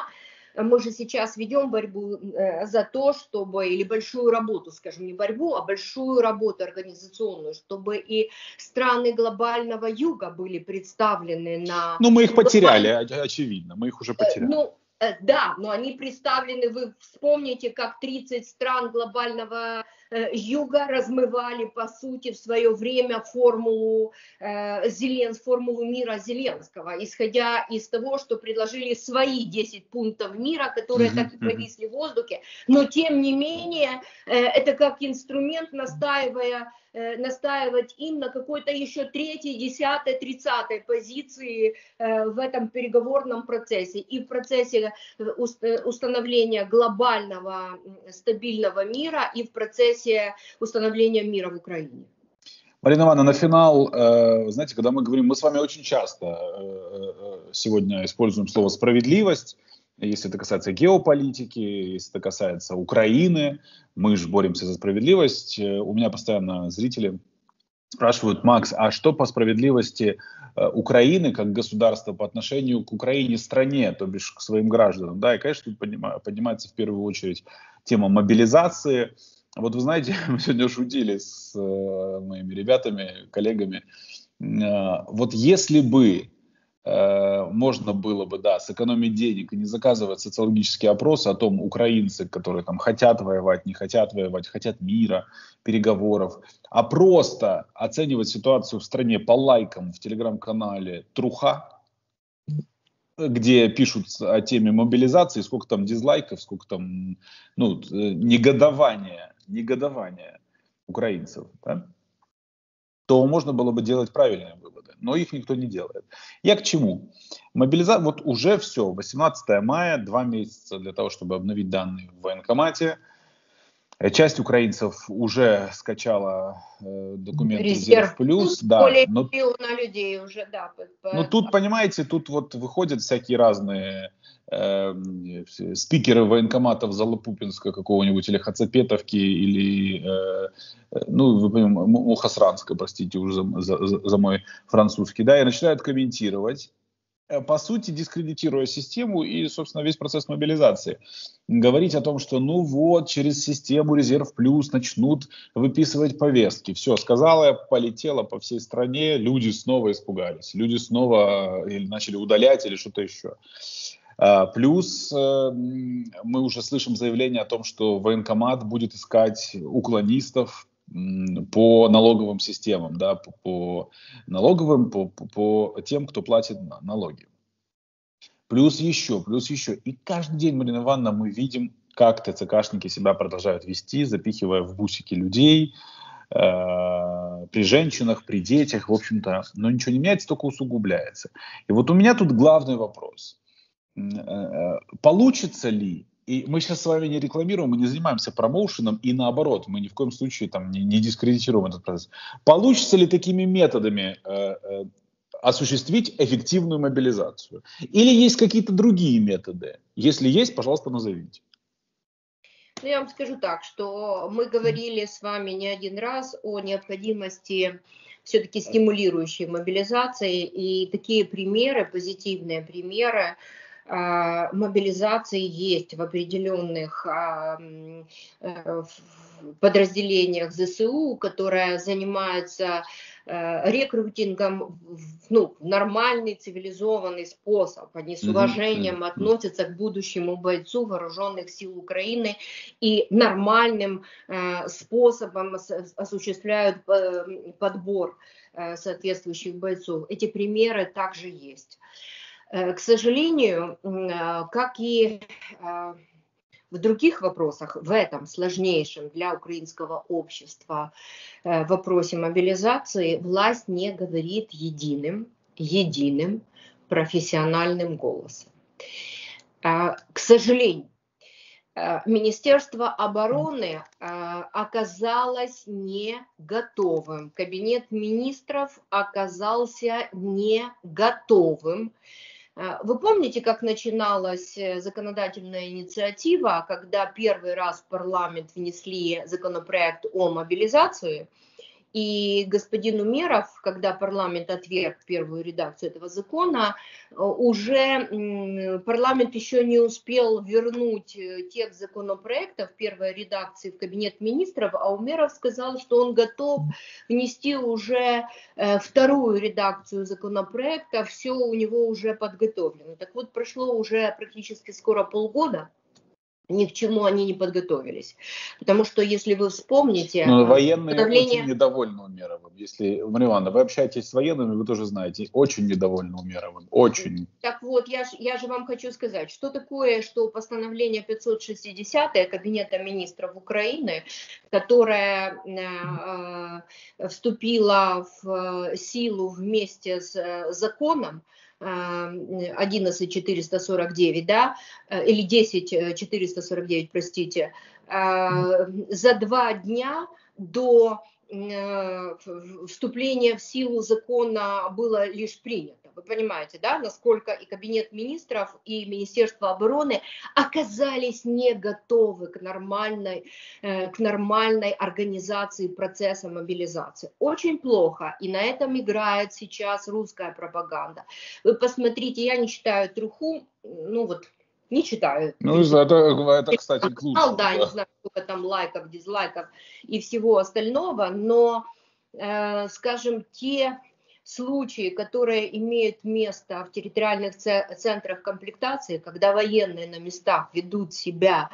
мы же сейчас ведем борьбу э, за то, чтобы, или большую работу, скажем, не борьбу, а большую работу организационную, чтобы и страны глобального юга были представлены на... Ну, мы их потеряли, очевидно, мы их уже потеряли. Ну, Э, да, но они представлены, вы вспомните, как 30 стран глобального э, юга размывали, по сути, в свое время формулу, э, Зелен, формулу мира Зеленского, исходя из того, что предложили свои 10 пунктов мира, которые так и повисли в воздухе, но тем не менее, это как инструмент, настаивая Э, настаивать им на какой-то еще третьей, десятой, тридцатой позиции э, в этом переговорном процессе. И в процессе э, установления глобального стабильного мира и в процессе установления мира в Украине. Марина Ивановна, на финал, знаете, когда мы говорим, мы с вами очень часто сегодня используем слово «справедливость», если это касается геополитики, если это касается Украины, мы же боремся за справедливость. Э, у меня постоянно зрители спрашивают, Макс, а что по справедливости э, Украины как государства по отношению к Украине стране, то бишь к своим гражданам? Да, и, конечно, тут поднимается в первую очередь тема мобилизации. Вот вы знаете, [laughs] мы сегодня шутили с э, моими ребятами, коллегами. Вот если бы Э, можно было бы, да, сэкономить денег и не заказывать социологические опросы о том, украинцы, которые там хотят воевать, не хотят воевать, хотят мира, переговоров, а просто оценивать ситуацию в стране по лайкам в телеграм-канале Труха, где пишут о теме мобилизации, сколько там дизлайков, сколько там ну, негодования, негодования украинцев, да? то можно было бы делать правильные выводы. Но их никто не делает. Я к чему? Мобилизация, вот уже все, 18 мая, два месяца для того, чтобы обновить данные в военкомате. Э, часть украинцев уже скачала э, документы Резерв плюс, да. Более но, на людей уже, да. По, ну тут, понимаете, тут вот выходят всякие разные э, спикеры военкоматов Залопупинска какого-нибудь или Хацапетовки или, э, э ну, вы понимаете, Мухасранска, простите уже за, за, за мой французский, да, и начинают комментировать по сути, дискредитируя систему и, собственно, весь процесс мобилизации. Говорить о том, что ну вот, через систему Резерв Плюс начнут выписывать повестки. Все, сказала, полетела по всей стране, люди снова испугались, люди снова э, или начали удалять или что-то еще. А, плюс э, мы уже слышим заявление о том, что военкомат будет искать уклонистов, по налоговым системам, да, по, по налоговым, по, по, по тем, кто платит налоги. Плюс еще, плюс еще. И каждый день, Марина Ивановна, мы видим, как ТЦКшники себя продолжают вести, запихивая в бусики людей, э, при женщинах, при детях, в общем-то, но ничего не меняется, только усугубляется. И вот у меня тут главный вопрос. Э, э, получится ли и мы сейчас с вами не рекламируем, мы не занимаемся промоушеном, и наоборот, мы ни в коем случае там не, не дискредитируем этот процесс. Получится ли такими методами э, э, осуществить эффективную мобилизацию? Или есть какие-то другие методы? Если есть, пожалуйста, назовите. Ну, я вам скажу так, что мы говорили с вами не один раз о необходимости все-таки стимулирующей мобилизации, и такие примеры, позитивные примеры, мобилизации есть в определенных а, э, подразделениях ЗСУ, которые занимаются э, рекрутингом ну, нормальный цивилизованный способ. Они с уважением относятся к будущему бойцу вооруженных сил Украины и нормальным э, способом осуществляют подбор соответствующих бойцов. Эти примеры также есть. Э, к сожалению, э, как и э, в других вопросах, в этом сложнейшем для украинского общества вопросе мобилизации, власть не говорит единым, единым профессиональным голосом. К сожалению, Министерство обороны оказалось не готовым, кабинет министров оказался не готовым Э, вы помните, как начиналась э, законодательная инициатива, когда первый раз в парламент внесли законопроект о мобилизации – и господин Умеров, когда парламент отверг первую редакцию этого закона, э, уже парламент еще не успел вернуть э, текст законопроекта в первой редакции в кабинет министров, а Умеров сказал, что он готов внести уже э, вторую редакцию законопроекта, все у него уже подготовлено. Так вот, прошло уже практически скоро полгода, ни к чему они не подготовились. Потому что, если вы вспомните... Но военные подавление... очень недовольны Умеровым. Если, Мария Ивановна, вы общаетесь с военными, вы тоже знаете, очень недовольны Умеровым. Очень. Так вот, я, я же вам хочу сказать, что такое, что постановление 560 Кабинета министров Украины, которое э, э, вступило в силу вместе с э, законом, 11449, да, э, или 10449, простите, а, за два дня до э, вступления в силу закона было лишь принято. Вы понимаете, да, насколько и Кабинет министров, и Министерство обороны оказались не готовы к нормальной, э, к нормальной организации процесса мобилизации. Очень плохо, и на этом играет сейчас русская пропаганда. Вы посмотрите, я не читаю труху, ну вот не читаю. Ну, это, это кстати, к лучшему. Да, да, не знаю, сколько там лайков, дизлайков и всего остального, но, э, скажем, те случаи, которые имеют место в территориальных центрах комплектации, когда военные на местах ведут себя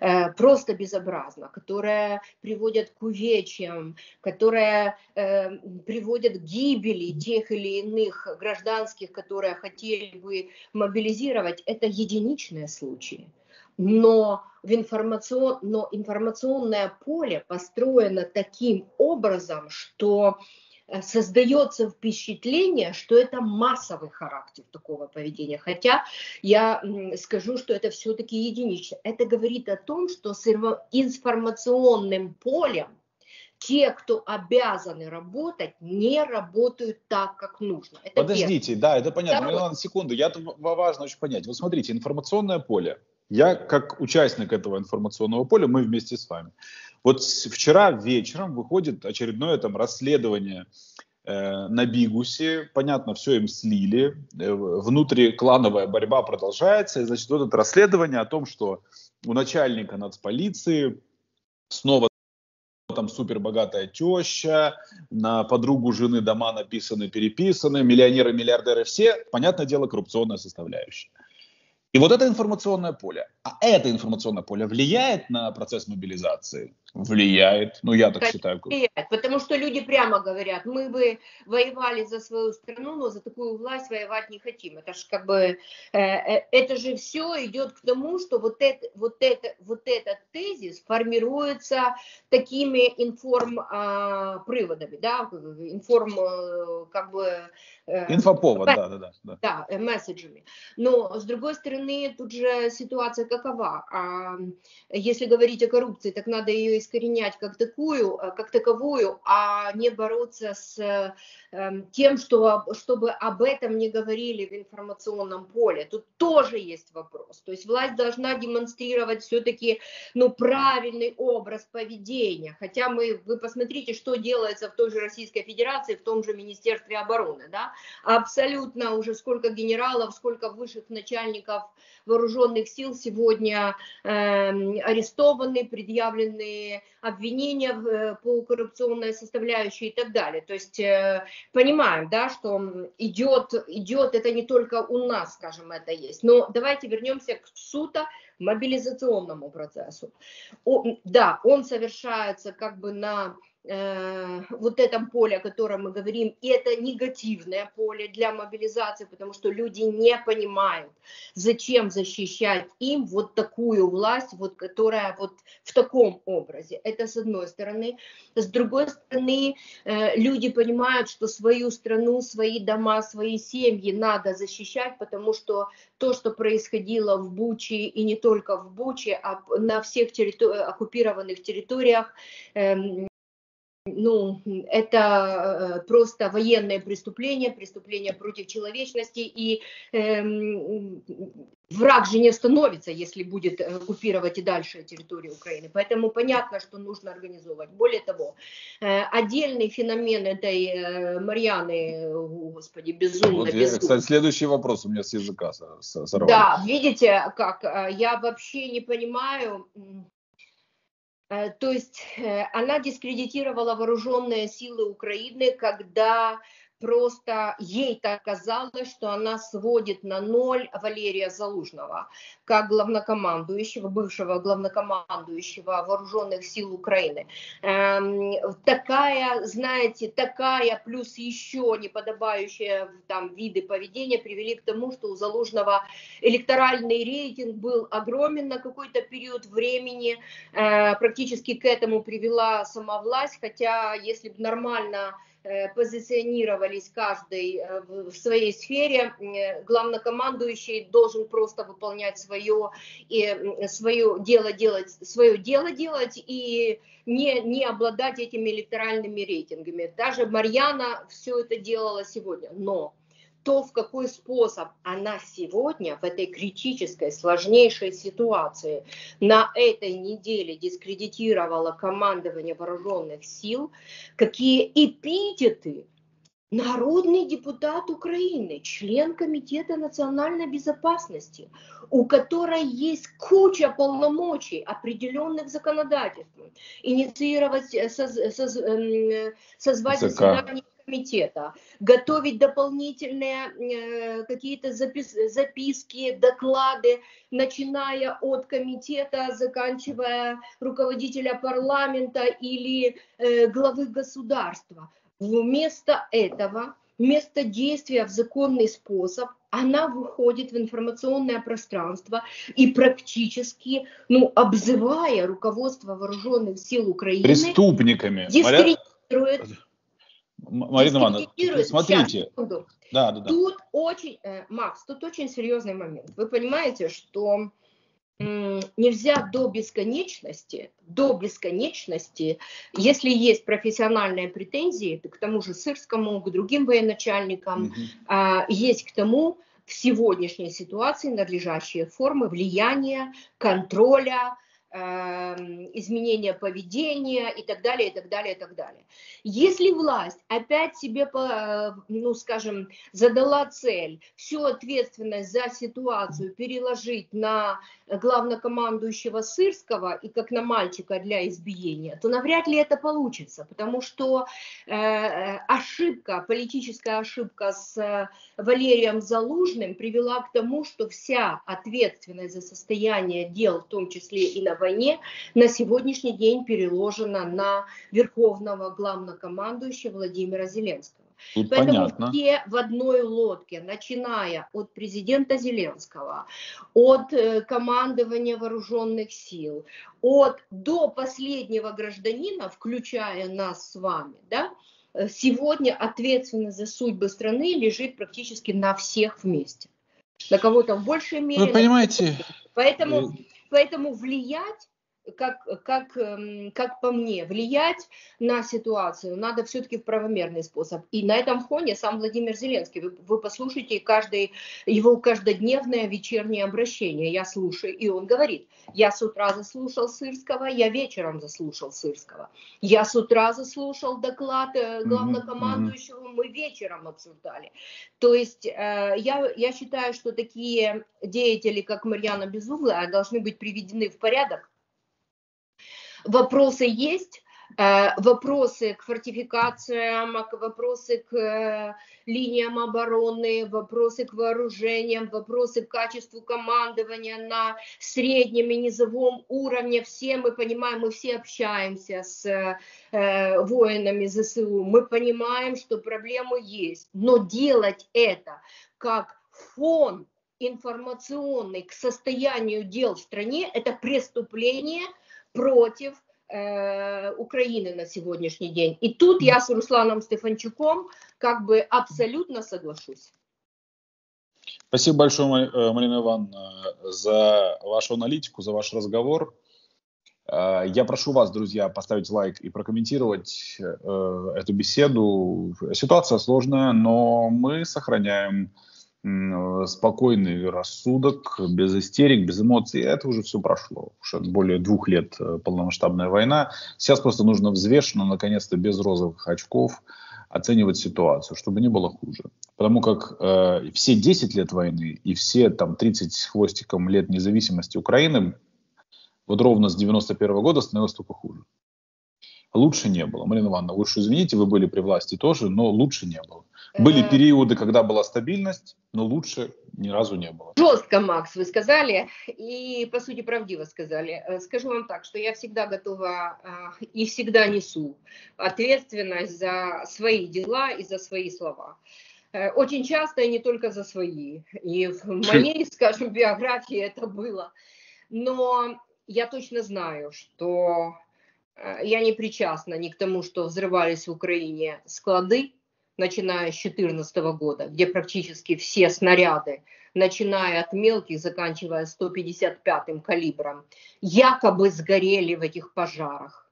э, просто безобразно, которые приводят к увечьям, которые э, приводят к гибели тех или иных гражданских, которые хотели бы мобилизировать, это единичные случаи. Но, в информацион, но информационное поле построено таким образом, что создается впечатление, что это массовый характер такого поведения. Хотя я скажу, что это все-таки единично. Это говорит о том, что с информационным полем те, кто обязаны работать, не работают так, как нужно. Это Подождите, первое. да, это понятно. Второе. Мне секунду, я важно очень понять. Вот смотрите, информационное поле. Я как участник этого информационного поля, мы вместе с вами. Вот вчера вечером выходит очередное там расследование э, на Бигусе, понятно, все им слили, э, внутриклановая борьба продолжается, и, значит, вот это расследование о том, что у начальника нацполиции снова там супербогатая теща, на подругу жены дома написаны, переписаны, миллионеры, миллиардеры все, понятное дело, коррупционная составляющая. И вот это информационное поле. А это информационное поле влияет на процесс мобилизации? Влияет. Ну, я так Конечно, считаю. Влияет, потому что люди прямо говорят, мы бы воевали за свою страну, но за такую власть воевать не хотим. Это же как бы, э, э, это же все идет к тому, что вот, это, вот, это, вот этот тезис формируется такими информприводами, да, информ, э, как бы... Э, Инфоповод, да, да, да. Да, э, месседжами. Но, с другой стороны, тут же ситуация какова? А, если говорить о коррупции, так надо ее искоренять как такую, э, как таковую, а не бороться с э, тем, что, чтобы об этом не говорили в информационном поле. Тут тоже есть вопрос. То есть власть должна демонстрировать все-таки ну, правильный образ поведения. Хотя мы, вы посмотрите, что делается в той же Российской Федерации, в том же Министерстве обороны. Да? Абсолютно уже сколько генералов, сколько высших начальников вооруженных сил сегодня э, арестованы, предъявлены обвинения в, по коррупционной составляющей и так далее. То есть э, понимаем, да, что идет, идет, это не только у нас, скажем, это есть. Но давайте вернемся к суто мобилизационному процессу. О, да, он совершается как бы на Э, вот этом поле, о котором мы говорим, и это негативное поле для мобилизации, потому что люди не понимают, зачем защищать им вот такую власть, вот, которая вот в таком образе. Это с одной стороны. С другой стороны, э, люди понимают, что свою страну, свои дома, свои семьи надо защищать, потому что то, что происходило в Буче, и не только в Буче, а на всех территори- оккупированных территориях, эм, ну, это э, просто военное преступление, преступление против человечности, и эм, враг же не остановится, если будет оккупировать и дальше территорию Украины. Поэтому понятно, что нужно организовывать. Более того, э, отдельный феномен этой э, Марьяны, господи, безумно, вот безумно. Кстати, следующий вопрос у меня с языка сорвал. Да, видите, как я вообще не понимаю, Э, то есть э, она дискредитировала вооруженные силы Украины, когда просто ей так казалось, что она сводит на ноль Валерия Залужного, как главнокомандующего, бывшего главнокомандующего вооруженных сил Украины. Эм, такая, знаете, такая плюс еще неподобающие там виды поведения привели к тому, что у Залужного электоральный рейтинг был огромен на какой-то период времени, э, практически к этому привела сама власть, хотя если бы нормально позиционировались каждый э, в своей сфере, э, главнокомандующий должен просто выполнять свое, и свое дело делать, свое дело делать и не, не обладать этими электоральными рейтингами. Даже Марьяна все это делала сегодня, но то, в какой способ она сегодня в этой критической, сложнейшей ситуации на этой неделе дискредитировала командование вооруженных сил, какие эпитеты Народный депутат Украины, член Комитета национальной безопасности, у которой есть куча полномочий, определенных законодательством, инициировать, соз, соз, эм, созвать заседание комитета, готовить дополнительные э, какие-то запис, записки, доклады, начиная от комитета, заканчивая руководителя парламента или э, главы государства. Вместо этого, вместо действия в законный способ, она выходит в информационное пространство и практически, ну, обзывая руководство вооруженных сил Украины преступниками, дискредитирует Марина Ивановна, смотрите. да, да, да. Тут очень, э, Макс, тут очень серьезный момент. Вы понимаете, что нельзя до бесконечности, до бесконечности, если есть профессиональные претензии, к тому же Сырскому, к другим военачальникам, угу. есть к тому в сегодняшней ситуации надлежащие формы влияния, контроля, изменения поведения и так далее, и так далее, и так далее. Если власть опять себе, ну, скажем, задала цель всю ответственность за ситуацию переложить на главнокомандующего Сырского и как на мальчика для избиения, то навряд ли это получится, потому что э, ошибка, политическая ошибка с Валерием Залужным привела к тому, что вся ответственность за состояние дел, в том числе и на войне, на сегодняшний день переложена на верховного главнокомандующего Владимира Зеленского. Тут Поэтому понятно. все в одной лодке, начиная от президента Зеленского, от э, командования вооруженных сил, от до последнего гражданина, включая нас с вами, да, э, сегодня ответственность за судьбы страны лежит практически на всех вместе. На кого-то в большей мере. Вы понимаете? Поэтому, поэтому влиять как, как, эм, как по мне, влиять на ситуацию надо все-таки в правомерный способ. И на этом фоне сам Владимир Зеленский, вы, вы послушайте каждый, его каждодневное вечернее обращение, я слушаю, и он говорит, я с утра заслушал Сырского, я вечером заслушал Сырского, я с утра заслушал доклад э, главнокомандующего, мы вечером обсуждали. То есть э, я, я считаю, что такие деятели, как Марьяна Безуглая, должны быть приведены в порядок, вопросы есть, э, вопросы к фортификациям, вопросы к э, линиям обороны, вопросы к вооружениям, вопросы к качеству командования на среднем и низовом уровне. Все мы понимаем, мы все общаемся с э, воинами ЗСУ, мы понимаем, что проблемы есть, но делать это как фон информационный к состоянию дел в стране, это преступление – против э, Украины на сегодняшний день. И тут я с Русланом Стефанчуком как бы абсолютно соглашусь. Спасибо большое, э, Марина Ивановна, за вашу аналитику, за ваш разговор. Э, я прошу вас, друзья, поставить лайк и прокомментировать э, эту беседу. Ситуация сложная, но мы сохраняем спокойный рассудок, без истерик, без эмоций. Это уже все прошло. Уже более двух лет э, полномасштабная война. Сейчас просто нужно взвешенно, наконец-то, без розовых очков оценивать ситуацию, чтобы не было хуже. Потому как э, все 10 лет войны и все там 30 с хвостиком лет независимости Украины вот ровно с 91 -го года становилось только хуже. Лучше не было. Марина Ивановна, вы уж извините, вы были при власти тоже, но лучше не было. Были э, периоды, когда была стабильность, но лучше ни разу не было. Жестко, Макс, вы сказали, и по сути правдиво сказали. Э, скажу вам так, что я всегда готова э, и всегда несу ответственность за свои дела и за свои слова. Очень часто и не только за свои. И в моей, скажем, биографии это было. Но я точно знаю, что я не причастна ни к тому, что взрывались в Украине склады, начиная с 2014 года, где практически все снаряды, начиная от мелких, заканчивая 155-м калибром, якобы сгорели в этих пожарах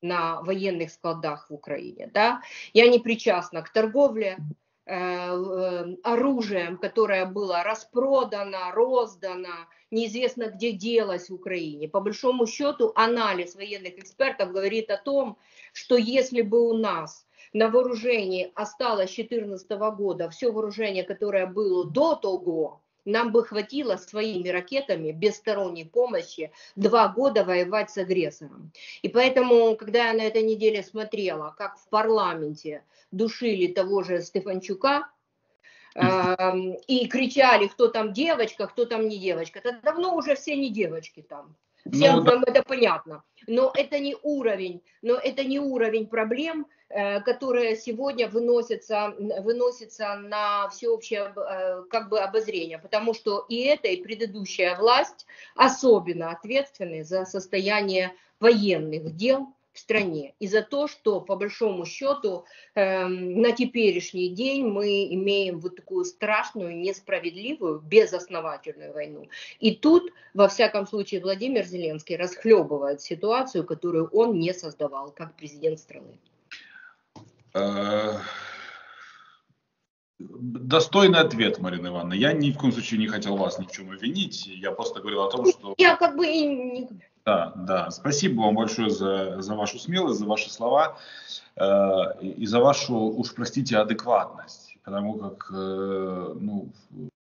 на военных складах в Украине. Да? Я не причастна к торговле э, э, оружием, которое было распродано, роздано, неизвестно где делось в Украине. По большому счету анализ военных экспертов говорит о том, что если бы у нас на вооружении осталось с 2014 года все вооружение, которое было до того, нам бы хватило своими ракетами без сторонней помощи два года воевать с агрессором. И поэтому, когда я на этой неделе смотрела, как в парламенте душили того же Стефанчука, э, и кричали, кто там девочка, кто там не девочка. Это давно уже все не девочки там. Всем ну, да. это понятно. Но это не уровень, но это не уровень проблем, которая сегодня выносится, выносится на всеобщее э, как бы обозрение, потому что и эта, и предыдущая власть особенно ответственны за состояние военных дел в стране и за то, что по большому счету э, на теперешний день мы имеем вот такую страшную, несправедливую, безосновательную войну. И тут, во всяком случае, Владимир Зеленский расхлебывает ситуацию, которую он не создавал как президент страны. Э, достойный ответ, Марина Ивановна. Я ни в коем случае не хотел вас ни в чем обвинить. Я просто говорил о том, что... Я как бы и не... Да, да. Спасибо вам большое за, за вашу смелость, за ваши слова э, и за вашу, уж простите, адекватность. Потому как, э, ну,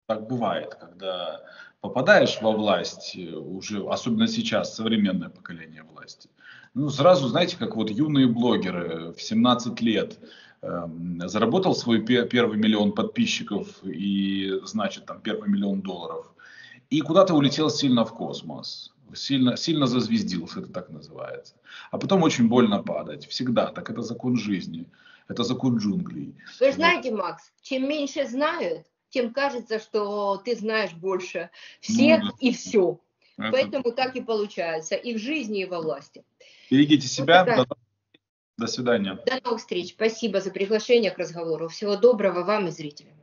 так бывает, когда попадаешь во власть, уже, особенно сейчас, современное поколение власти, ну, сразу, знаете, как вот юные блогеры в 17 лет э, заработал свой первый миллион подписчиков и, значит, там первый миллион долларов, и куда-то улетел сильно в космос сильно, сильно зазвездился, это так называется. А потом очень больно падать. Всегда. Так это закон жизни. Это закон джунглей. Вы вот. знаете, Макс, чем меньше знают, тем кажется, что ты знаешь больше всех ну, и все. Это... Поэтому так и получается и в жизни, и во власти. Берегите себя. Вот до, до свидания. До новых встреч. Спасибо за приглашение к разговору. Всего доброго вам и зрителям.